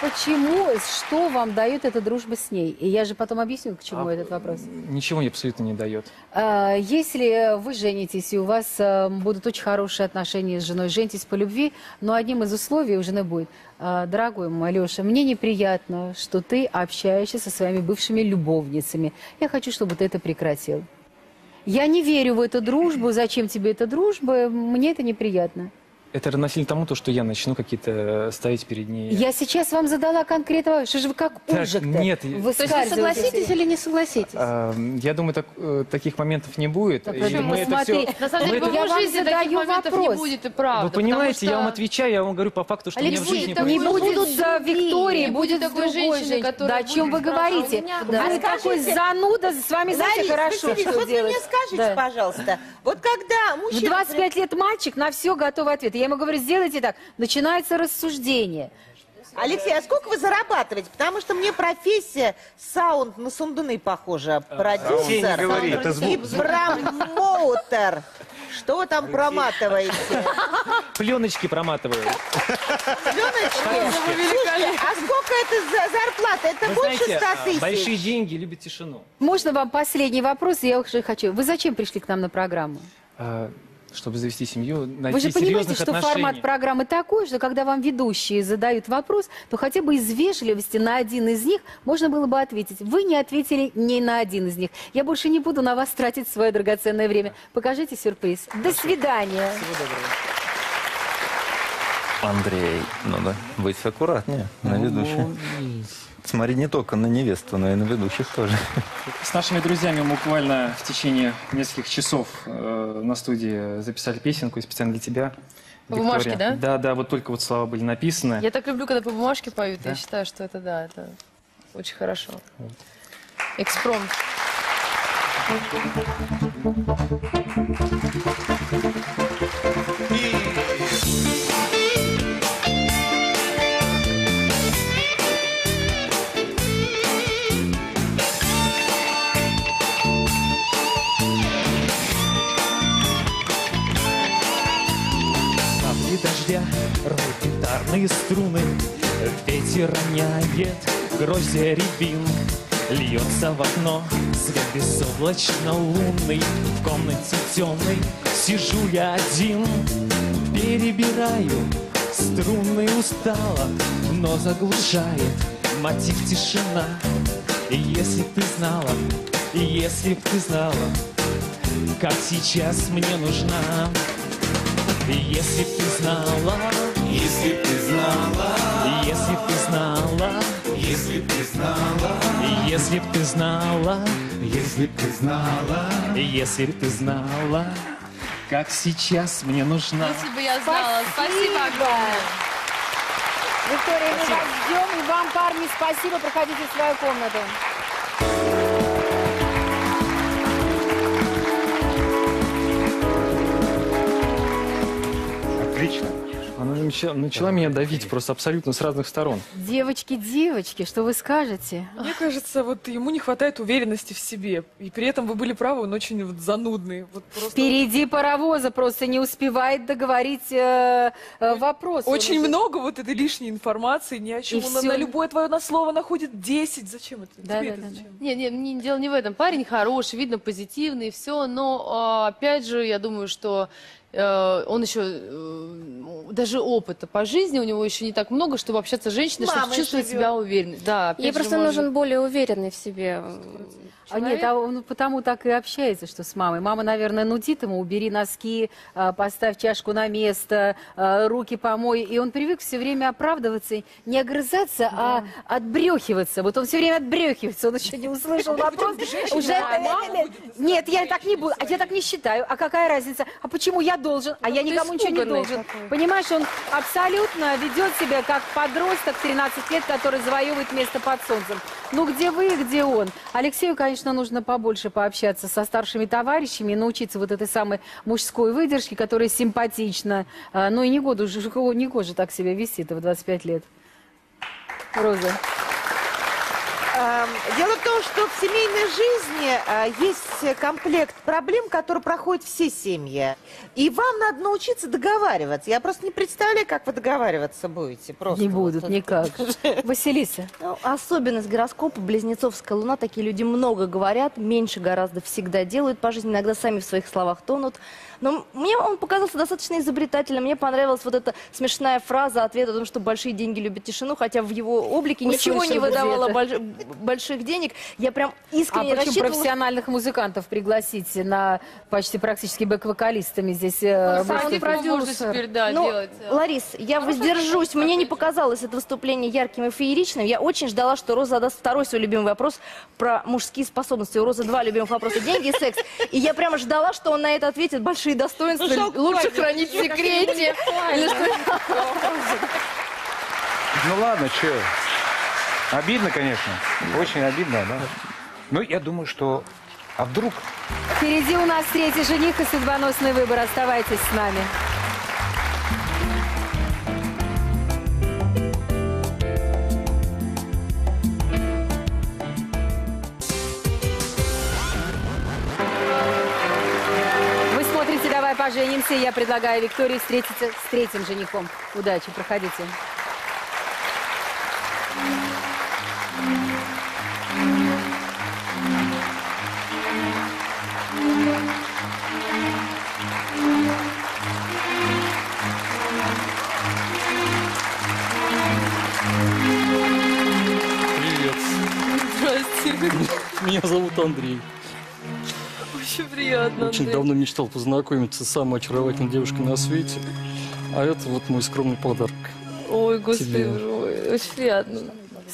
Почему, что вам дает эта дружба с ней? И я же потом объясню, к чему А, этот вопрос. Ничего абсолютно не дает. А, Если вы женитесь, и у вас а, будут очень хорошие отношения с женой, женитесь по любви, но одним из условий у жены будет, а, дорогой мой Алеша, мне неприятно, что ты общаешься со своими бывшими любовницами. Я хочу, чтобы ты это прекратил. Я не верю в эту дружбу. Зачем тебе эта дружба? Мне это неприятно. Это равносильно тому, то, что я начну какие-то э, ставить перед ней. Я сейчас вам задала конкретно вопрос. Что же вы как ужик-то? нет, То есть вы согласитесь или не согласитесь? А, я думаю, так, э, таких моментов не будет. Так, И почему? мы это всё- На самом деле, в Я вам жизни задаю таких моментов не вопрос. будет, и правда. Вы понимаете, я вам отвечаю, я вам говорю по факту, что у меня в Алексей, жизни... не будет за не будет такой другой женщины, женщиной. которая Да о чем вы говорите? У Вы такой зануда, с вами знаете хорошо, что делать. вы мне скажите, пожалуйста, вот когда В мужчина... 25 лет мальчик на все готовый ответ. Я ему говорю, сделайте так. Начинается рассуждение. Алексей, а сколько вы зарабатываете? Потому что мне профессия саунд на сундуны похожа. Алексей, Продюсер и промоутер. Что вы там проматываете? Пленочки проматываю. Пленочки? Слушайте, а сколько это за зарплата? Это Вы больше знаете, 100 а, тысяч? большие деньги любят тишину. Можно вам последний вопрос? Я уже хочу. Вы зачем пришли к нам на программу? Чтобы завести семью, найти Вы же понимаете, что отношений. формат программы такой, что когда вам ведущие задают вопрос, то хотя бы из вежливости на один из них можно было бы ответить. Вы не ответили ни на один из них. Я больше не буду на вас тратить свое драгоценное время. Покажите сюрприз. До свидания. Всего доброго. Андрей, надо быть аккуратнее на ведущей. Смотри не только на невесту, но и на ведущих тоже. С нашими друзьями мы буквально в течение нескольких часов э, на студии записали песенку и специально для тебя. По Виктория. бумажке, да? Да, да, вот только вот слова были написаны. Я так люблю, когда по бумажке поют. Да? Я считаю, что это да, это очень хорошо. Экспромт. Капли гитарные струны, Ветер роняет гроздья рябин. Льется в окно свет безоблачно лунный, В комнате темной сижу я один, Перебираю струны устало, Но заглушает мотив тишина. Если б ты знала, если б ты знала, Как сейчас мне нужна если б ты знала, если б ты знала, если б ты знала, если б ты знала, если б ты знала, если б ты знала, если б ты знала, как сейчас мне нужна. Если бы я знала. Спасибо огромное. Виктория, мы вас ждем. И вам, парни, спасибо. Проходите в свою комнату. Начала, начала меня давить просто абсолютно с разных сторон. Девочки, девочки, что вы скажете? Мне кажется, вот ему не хватает уверенности в себе. И при этом вы были правы, он очень вот занудный. Вот просто... Впереди паровоза просто не успевает договорить э, э, вопрос. Очень уже- много вот этой лишней информации, ни о чем. И Он на, всё. на любое твое на слово находит 10. Зачем это? Да, Тебе да, это да, зачем? Не, не, не, дело не в этом. Парень хороший, видно позитивный, все, но а, опять же, я думаю, что он еще э, даже опыта по жизни у него еще не так много, чтобы общаться с женщиной, чтобы чувствовать живет. себя уверенно. Да, Ей просто может нужен более уверенный в себе А нет, а он потому так и общается, что с мамой. Мама, наверное, нудит ему, убери носки, а, поставь чашку на место, а, руки помой. И он привык все время оправдываться, не огрызаться, а отбрехиваться. Вот он все время отбрехивается, он еще не услышал вопрос. Уже Нет, я так не буду, а я так не считаю. А какая разница? А почему я должен? А я ты никому ничего не должен. такой. Понимаешь, он абсолютно ведет себя как подросток 13 лет, который завоевывает место под солнцем. Ну где вы, где он? Алексею, конечно, нужно побольше пообщаться со старшими товарищами и научиться вот этой самой мужской выдержке, которая симпатична. А, Ну и не году, не гоже так себя вести-то в 25 лет. Роза. Эм, Дело в том, что в семейной жизни э, есть комплект проблем, которые проходят все семьи. И вам надо научиться договариваться. Я просто не представляю, как вы договариваться будете. Просто Не вот будут это. никак. Василиса. Ну, особенность гороскопа Близнецовская луна. Такие люди много говорят, меньше гораздо всегда делают по жизни, иногда сами в своих словах тонут. Но мне он показался достаточно изобретательным. Мне понравилась вот эта смешная фраза, ответ о том, что большие деньги любят тишину, хотя в его облике ничего не выдавало больш- больших денег. Я прям А искренне почему рассчитывала, профессиональных музыкантов пригласить на почти практически бэк-вокалистами здесь э, можно теперь, да, Ну, делать. Ларис, я воздержусь. Мне не показалось это выступление ярким и фееричным. Я очень ждала, что Роза задаст второй свой любимый вопрос про мужские способности. У Розы два любимых вопроса – деньги и секс. И я прямо ждала, что он на это ответит большие достоинства, Ну, лучше хранить в секрете. как-то Или что- Ну ладно, что? Обидно, конечно. Очень обидно, да. Ну, я думаю, что... А вдруг Впереди у нас третий жених и судьбоносный выбор. Оставайтесь с нами. Поженимся». Я предлагаю Виктории встретиться с третьим женихом. Удачи, проходите. Привет. Меня зовут Андрей. Очень приятно, Очень Андрей. давно мечтал познакомиться с самой очаровательной девушкой на свете. А это вот мой скромный подарок. Ой, господи, Тебе. очень приятно.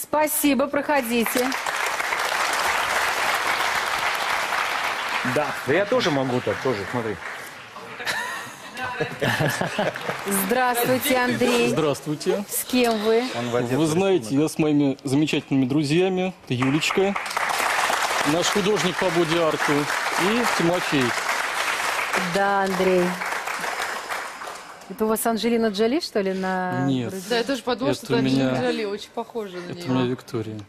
Спасибо, проходите. Да. Да я тоже могу так, тоже, смотри. Здравствуйте, Андрей. Здравствуйте. С кем вы? Вы знаете, я с моими замечательными друзьями, это Юлечка, наш художник по боди-арту, и Тимофей. Да, Андрей. Это у вас Анджелина Джоли, что ли, на... Нет. груди? Да, я тоже подумала, Это что у это Анджелина меня- Джоли, очень похожа на Это у меня нее. Виктория.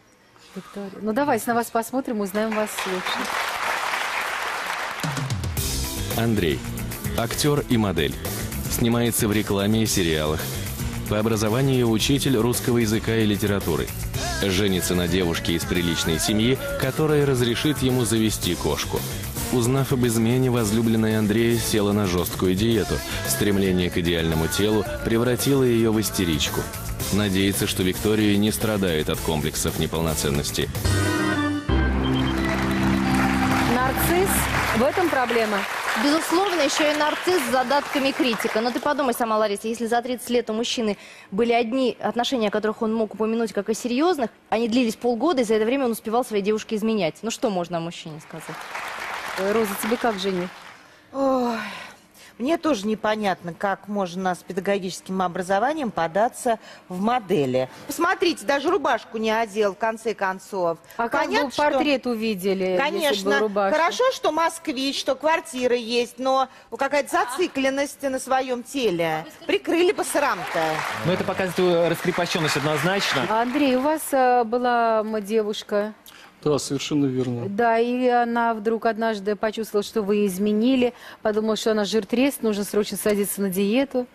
Виктория. Ну, давайте на вас посмотрим, узнаем вас лучше. Андрей. Актер и модель. Снимается в рекламе и сериалах. По образованию учитель русского языка и литературы. Женится на девушке из приличной семьи, которая разрешит ему завести кошку. Узнав об измене, возлюбленная Андрея села на жесткую диету. Стремление к идеальному телу превратило ее в истеричку. Надеется, что Виктория не страдает от комплексов неполноценности. Нарцисс? В этом проблема? Безусловно, еще и нарцисс с задатками критика. Но ты подумай сама, Лариса, если за 30 лет у мужчины были одни отношения, о которых он мог упомянуть как о серьезных, они длились полгода, и за это время он успевал своей девушке изменять. Ну что можно о мужчине сказать? Роза, тебе как, жених? Ой, мне тоже непонятно, как можно с педагогическим образованием податься в модели. Посмотрите, даже рубашку не одел в конце концов. А как бы портрет увидели, если бы Конечно, хорошо, что москвич, что квартира есть, но какая-то зацикленность на своем теле. Прикрыли бы срам-то. Но это показывает раскрепощенность однозначно. А, Андрей, у вас э, была девушка, Да, совершенно верно. да, и она вдруг однажды почувствовала, что вы изменили, подумала, что она жиртрест, нужно срочно садиться на диету.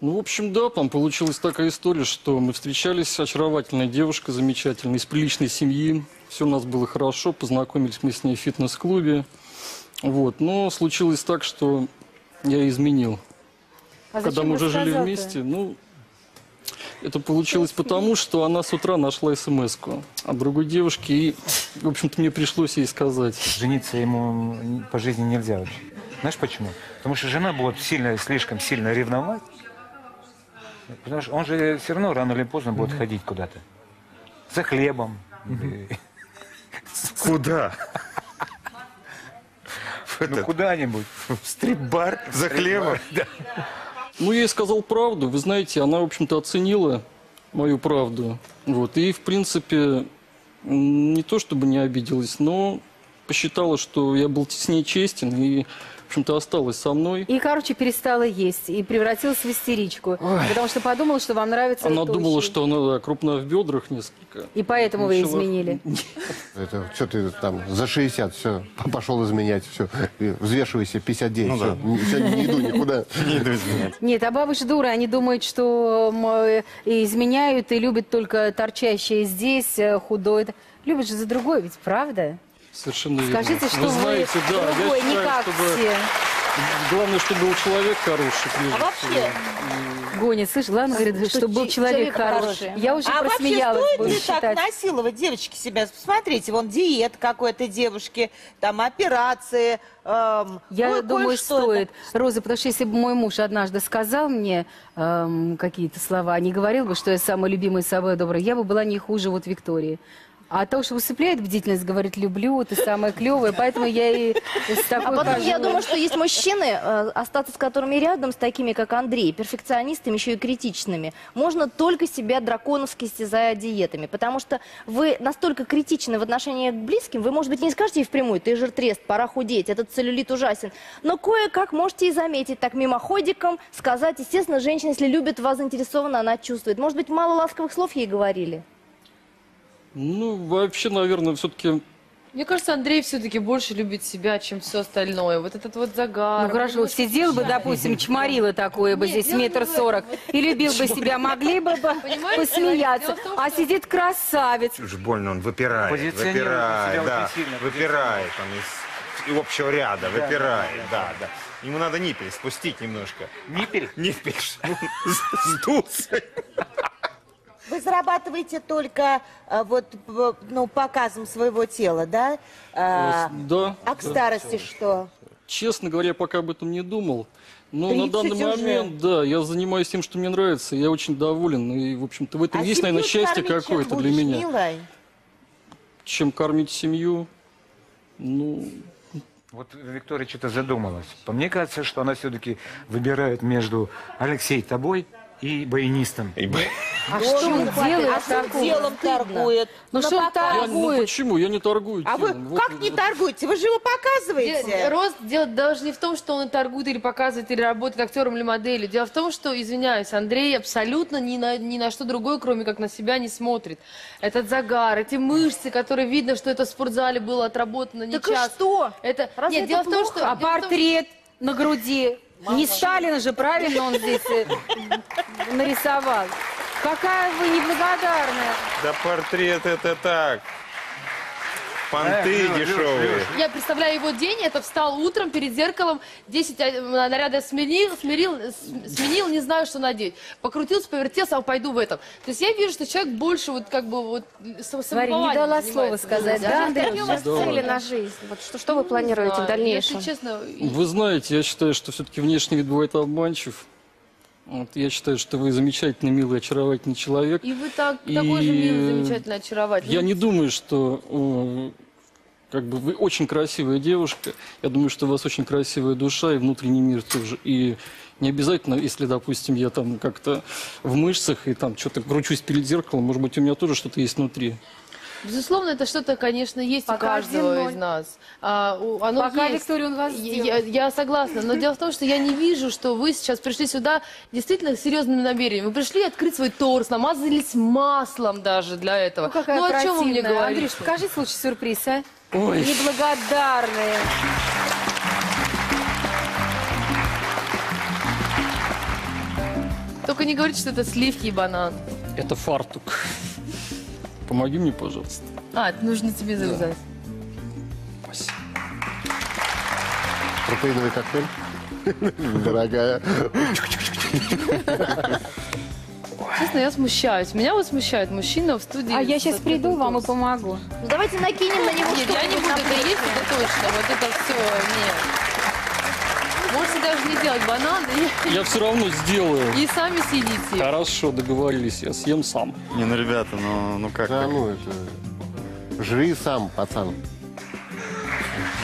Ну, в общем, да, там получилась такая история, что мы встречались, очаровательная девушка, замечательная, из приличной семьи. Все у нас было хорошо, познакомились мы с ней в фитнес-клубе. Вот, но случилось так, что я изменил. А Когда мы уже жили вместе, ну, это получилось потому, что она с утра нашла смс от другой девушки, и, в общем-то, мне пришлось ей сказать. Жениться ему по жизни нельзя вообще. Знаешь почему? Потому что жена будет сильно, слишком сильно ревновать. Потому что он же все равно рано или поздно будет ходить куда-то. За хлебом. Куда? Ну, куда-нибудь. В стрип-бар за хлебом? Ну, я ей сказал правду. Вы знаете, она, в общем-то, оценила мою правду. Вот. И, в принципе, не то чтобы не обиделась, но посчитала, что я был с ней честен и, в общем-то, осталась со мной. И, короче, перестала есть и превратилась в истеричку, потому что подумала, что вам нравится Она думала, что она да, крупная в бедрах несколько. И поэтому вы Начала- изменили. Это что ты там за 60, все, пошел изменять, все. Взвешивайся, 59, Ну все, да. сегодня не иду никуда. Не иду изменять. Нет, а бабы ж дуры, они думают, что э, изменяют и любят только торчащее здесь, э, худое. Любят же за другое, ведь правда? Совершенно верно. Скажите, что вы вы знаете, да, другой, я не считаю, как чтобы... все. Главное, чтобы был человек хороший. прежде А вообще. Гоня, слышь, главное, говорит, Что чтобы был человек человек хороший. хороший. Я уже а вообще просмеялась, стоит будем ли так считать. насиловать девочки себя? Посмотрите, вон диет какой-то девушки, там операции. эм, Я кое- думаю, кое-что стоит. Роза, потому что если бы мой муж однажды сказал мне эм, какие-то слова, не говорил бы, что я самая любимая, самая добрая, я бы была не хуже вот Виктории. А то, что усыпляет бдительность, говорит, люблю, ты самая клевая, поэтому я и с А такой потом, я хожу. думаю, что есть мужчины, э, остаться с которыми рядом, с такими, как Андрей, перфекционистами, еще и критичными. Можно только себя драконовски стязая диетами, потому что вы настолько критичны в отношении к близким, вы, может быть, не скажете ей впрямую, ты жиртрест, пора худеть, этот целлюлит ужасен, но кое-как можете и заметить, так мимоходиком сказать, естественно, женщина, если любит вас заинтересована, она чувствует. Может быть, мало ласковых слов ей говорили? Ну, вообще, наверное, все-таки Мне кажется, Андрей все-таки больше любит себя, чем все остальное. Вот этот вот загар. Ну хорошо, сидел бы, допустим, чморило такое бы здесь метр сорок, и любил бы себя, могли бы бы Понимаете, посмеяться. дело в том, А сидит красавец. Уж больно он выпирает, Позиционирует выпирает, да, сильно, выпирает он из и общего ряда, Да, выпирает, да, да. Ему надо ниппель спустить немножко. Ниппель? Ниппель, сдуться. Вы зарабатываете только э, вот ну, показом своего тела, да? А, да. а к да. старости что? Честно говоря, я пока об этом не думал. Ну, на 30 данный уже. момент, да, я занимаюсь тем, что мне нравится, я очень доволен, и, в общем-то, в этом А есть, наверное, семью счастье кормить чем какое-то для будешь, меня. милая? Чем кормить семью, ну, Вот Виктория что-то задумалась. По мне кажется, что она все-таки выбирает между Алексей тобой и баянистом. А что он он делает делает А что он такого? делом Стыдно. торгует? Ну что он я, ну торгует? почему? Я не торгую А вы телом. Вот как не торгуете? Вы же его показываете. Де- Рост дело даже не в том, что он и торгует, или показывает, или работает актером или моделью. Дело в том, что, извиняюсь, Андрей абсолютно ни на, ни на что другое, кроме как на себя, не смотрит. Этот загар, эти мышцы, которые видно, что это в спортзале было отработано не Так и час. что? Это... Разве Нет, это дело в том, плохо? что... А дело в том, портрет на груди? Не Сталина же, правильно он здесь э, нарисовал. Какая вы неблагодарная. Да портрет это так. Понты Лёш, дешевые. Лёш. Я представляю его день, это встал утром перед зеркалом, 10 э, нарядов сменил, смирил, с- сменил, не знаю, что надеть. Покрутился, повертелся, а пойду в этом. То есть я вижу, что человек больше вот как бы вот Смотри, не дала слова сказать, да, Да? Какие у вас Да. цели на жизнь? Вот что, что вы планируете в дальнейшем? Если честно, Вы знаете, я считаю, что все-таки внешний вид бывает обманчив. Вот, я считаю, что вы замечательный, милый, очаровательный человек. и вы так, И, такой же милый, замечательный, очаровательный. Я не думаю, что э, как бы вы очень красивая девушка. Я думаю, что у вас очень красивая душа и внутренний мир тоже. И не обязательно, если, допустим, я там как-то в мышцах и там что-то кручусь перед зеркалом, может быть, у меня тоже что-то есть внутри. Безусловно, это что-то, конечно, есть Пока у каждого 1-0. из нас. А, у- оно Пока, есть. Виктория, он вас Я- сделал. я, я согласна, но дело в том, что я не вижу, что вы сейчас пришли сюда действительно с серьезным намерением. Вы пришли открыть свой торс, намазались маслом даже для этого. Ну, какая ну о чем вы мне противная. говорите? Андрюш, покажи случай сюрприз, а? Ой. Неблагодарные. Только не говорите, что это сливки и банан. Это фартук. Помоги мне, пожалуйста. А, это нужно тебе завязать. Спасибо. Протеиновый коктейль. Дорогая. Честно, я смущаюсь. Меня вот смущает мужчина в студии. А я сейчас приду вам и помогу. Ну, давайте накинем на него Нет, я не что-нибудь буду это есть, это точно. Вот это все, нет. Можете даже не делать бананы Я все равно сделаю. и сами съедите. Хорошо, договорились, я съем сам. Не, ну, ребята, ну, ну как Да, так? ну это... Жри сам, пацан.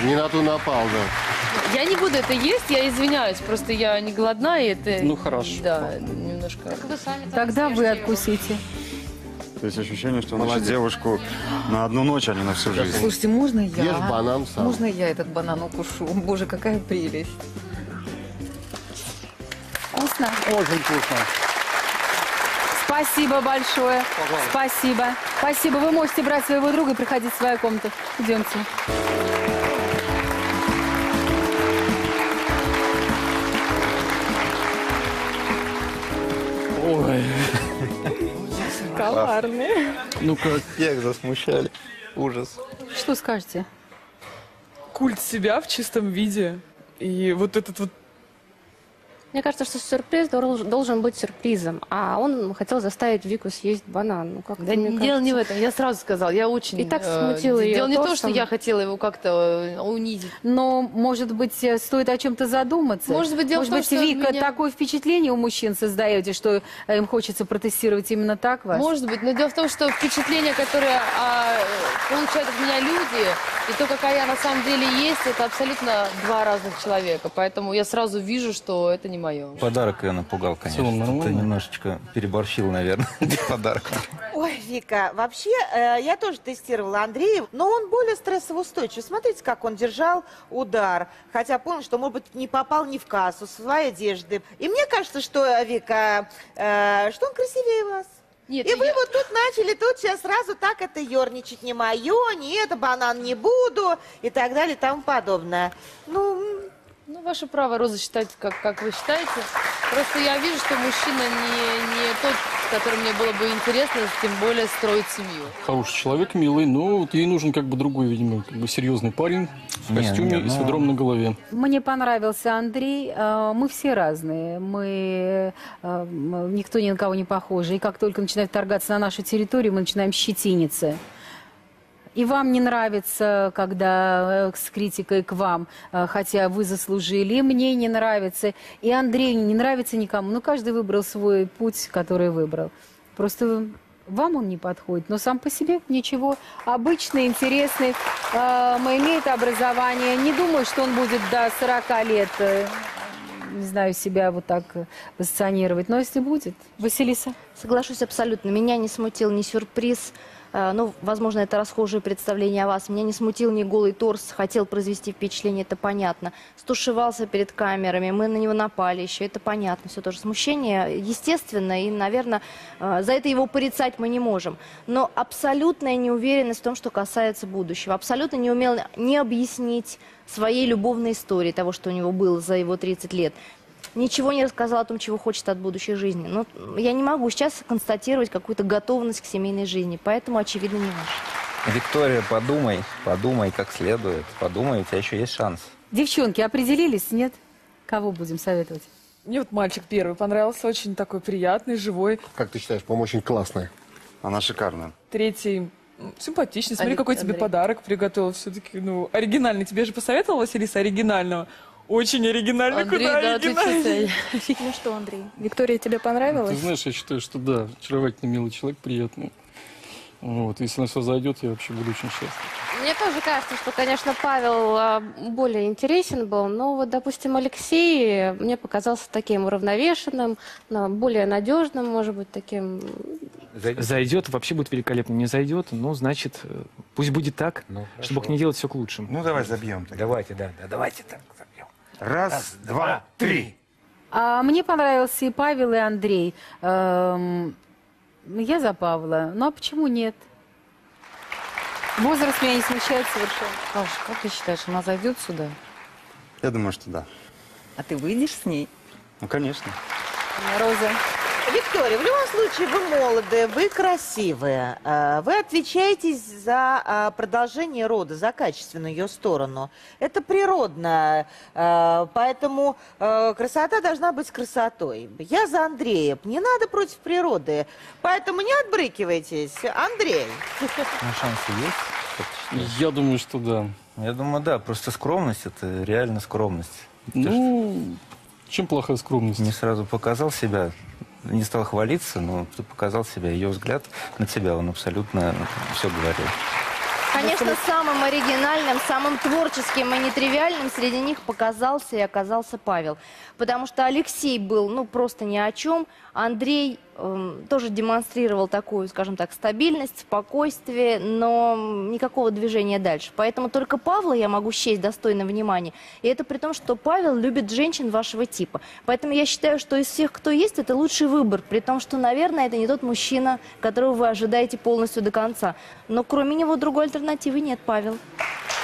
Не на ту напал, да. Я не буду это есть, я извиняюсь. Просто я не голодна, и это... Ну, хорошо. Да, немножко... Тогда вы откусите. То есть ощущение, что он ищет девушку на одну ночь, а не на всю жизнь. Слушайте, можно я? Ешь банан сам. Можно я этот банан укушу? Боже, какая прелесть. Вкусно? Очень вкусно. Спасибо большое. Спасибо. Спасибо. Вы можете брать своего друга и приходить в свою комнату. Идемте. Ой, Коварные. ну как? Их засмущали. Ужас. Что скажете? Культ себя в чистом виде. И вот этот вот Мне кажется, что сюрприз должен, быть сюрпризом. А он хотел заставить Вику съесть банан. Ну, как Да дело не в этом, я сразу сказала, я очень... И так э, смутила её Дело не то, что я хотела его как-то э, унизить. Но, может быть, э, стоит о чем-то задуматься. Может быть, дело Может в том, быть, что Вика, меня- такое впечатление у мужчин создаете, что э, им хочется протестировать именно так вас? Может быть, но дело в том, что впечатление, которое а, получают от меня люди, и то, какая я на самом деле есть, это абсолютно два разных человека. Поэтому я сразу вижу, что это не мое. Подарок ее напугал, конечно. целом нормально. Ты немножечко переборщил, наверное, подарок. Ой, Вика, вообще, э, я тоже тестировала Андрея, но он более стрессоустойчив. Смотрите, как он держал удар. Хотя понял, что, может быть, не попал ни в кассу, своей одежды. И мне кажется, что, Вика, э, что он красивее вас. Нет, И вы я- вот тут начали, тут сейчас сразу так это ерничать. Не мое, не это, банан не буду и так далее и тому подобное. Ну, Ну, ваше право, Роза, считать, как, как вы считаете. Просто я вижу, что мужчина не, не тот, с которым мне было бы интересно, тем более строить семью. Хороший человек, милый, но вот ей нужен как бы другой, видимо, как бы серьезный парень в Не, костюме не, и с ну- ведром на голове. Мне понравился Андрей. Э, Мы все разные. Мы э, никто ни на кого не похожи. И как только начинают торгаться на нашу территорию, мы начинаем щетиниться. И вам не нравится, когда э, с критикой к вам, э, хотя вы заслужили, и мне не нравится, и Андрею не нравится никому. Ну, каждый выбрал свой путь, который выбрал. Просто вам он не подходит, но сам по себе ничего. Обычный, интересный, э, имеет образование. Не думаю, что он будет до 40 лет, э, не знаю, себя вот так позиционировать. Но если будет, Василиса? Соглашусь абсолютно. Меня не смутил ни сюрприз, ну, возможно, это расхожее представление о вас. Меня не смутил ни голый торс, хотел произвести впечатление, это понятно. Стушевался перед камерами, мы на него напали еще, это понятно. Все тоже смущение, естественно, и, наверное, э, за это его порицать мы не можем. Но абсолютная неуверенность в том, что касается будущего. Абсолютно не умел не объяснить своей любовной истории, того, что у него было за его 30 лет. Ничего не рассказал о том, чего хочет от будущей жизни. Но я не могу сейчас констатировать какую-то готовность к семейной жизни, поэтому, очевидно, не ваш. Виктория, подумай, подумай как следует. Подумай, у тебя еще есть шанс. Девчонки, определились, нет? Кого будем советовать? Мне вот мальчик первый понравился, очень такой приятный, живой. Как ты считаешь, по-моему, очень классная. Она шикарная. Третий симпатичный. Смотри, Али- какой тебе Андрей. подарок приготовил. Все-таки, ну, оригинальный. Тебе же посоветовала Василиса оригинального. Очень оригинальный. Андрей, Куда да, оригинальней? отвечай. Ну что, Андрей, Виктория тебе понравилась? Ты знаешь, я считаю, что да, очаровательный, милый человек, приятный. Вот, если на все зайдет, я вообще буду очень счастлив. Мне тоже кажется, что, конечно, Павел а, более интересен был, но вот, допустим, Алексей мне показался таким уравновешенным, более надежным, может быть, таким... Зайдет, вообще будет великолепно. Не зайдет, ну, значит, э, пусть будет так, чтобы не делать все к лучшему. Ну, давай забьем. Давайте, да, да, давайте так. Раз, два, три. А мне понравился и Павел, и Андрей. Эм, я за Павла. Ну а почему нет? Возраст меня не смущает совершенно. Паш, как ты считаешь, она зайдет сюда? Я думаю, что да. А ты выйдешь с ней? Ну, конечно. Роза. Виктория, в любом случае вы молодые, вы красивые. э, Вы отвечаете за э, продолжение рода, за качественную ее сторону. Это природно, э, поэтому красота должна быть красотой. Я за Андрея. Не надо против природы, поэтому не отбрыкивайтесь. Андрей. Ну, шансы есть? Я думаю, что да. Я думаю, да. Просто скромность – это реально скромность. Ну, чем плохая скромность? Не сразу показал себя, не стал хвалиться, но ты показал себя. Ее взгляд на тебя, он абсолютно все говорил. Конечно, самым оригинальным, самым творческим и нетривиальным среди них показался и оказался Павел. Потому что Алексей был, ну, просто ни о чем. Андрей тоже демонстрировал такую, скажем так, стабильность, спокойствие, но никакого движения дальше. Поэтому только Павла я могу счесть достойным внимания. И это при том, что Павел любит женщин вашего типа. Поэтому я считаю, что из всех, кто есть, это лучший выбор. При том, что, наверное, это не тот мужчина, которого вы ожидаете полностью до конца. Но кроме него другой альтернативы нет, Павел.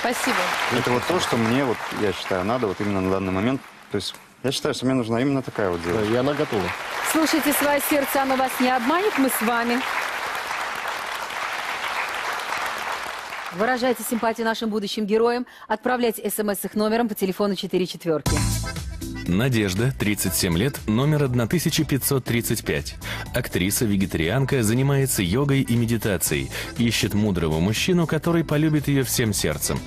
Спасибо. Это вот то, что мне, вот, я считаю, надо вот именно на данный момент. То есть я считаю, что мне нужна именно такая вот девушка. И она готова. Слушайте свое сердце, оно вас не обманет, мы с вами. Выражайте симпатию нашим будущим героям. Отправляйте смс их номером по телефону 4 четверки. Надежда, 37 лет, номер 1535. Актриса, вегетарианка, занимается йогой и медитацией. Ищет мудрого мужчину, который полюбит ее всем сердцем.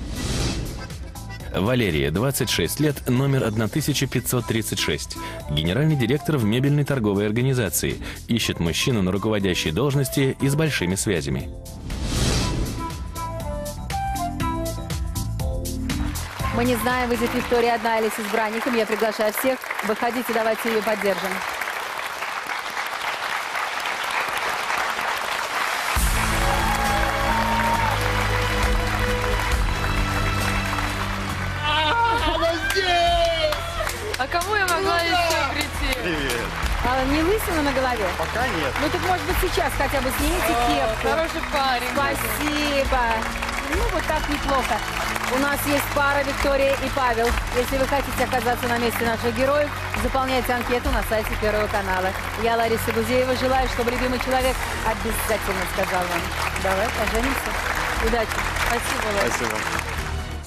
Валерия, 26 лет, номер 1536. Генеральный директор в мебельной торговой организации. Ищет мужчину на руководящей должности и с большими связями. Мы не знаем, выйдет Виктория одна или с избранником. Я приглашаю всех. Выходите, давайте ее поддержим. Лысина на голове? Пока нет. Ну так может быть сейчас хотя бы снимите кепку. хороший парень. Спасибо. Ну вот так неплохо. У нас есть пара Виктория и Павел. Если вы хотите оказаться на месте наших героев, заполняйте анкету на сайте Первого канала. Я Лариса Гузеева. Желаю, чтобы любимый человек обязательно сказал вам. Давай поженимся. Удачи. Спасибо, Лариса. Спасибо.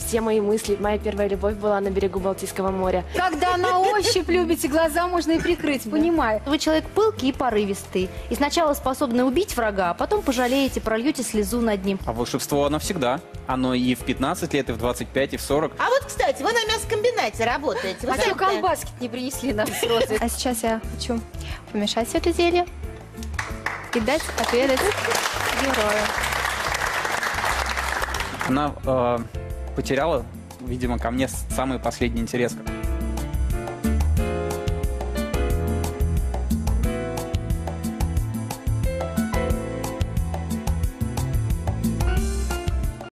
Все мои мысли. Моя первая любовь была на берегу Балтийского моря. Когда на ощупь любите, глаза можно и прикрыть, понимаю. Вы человек пылкий и порывистый. И сначала способны убить врага, а потом пожалеете, прольете слезу над ним. А волшебство оно всегда. Оно и в 15 лет, и в 25, и в 40. А вот, кстати, вы на мясокомбинате работаете. Вы А что колбаски не принесли нам с? А сейчас я хочу помешать все это зелье и дать отведать герою. Она э, потеряла, видимо, ко мне самый последний интерес.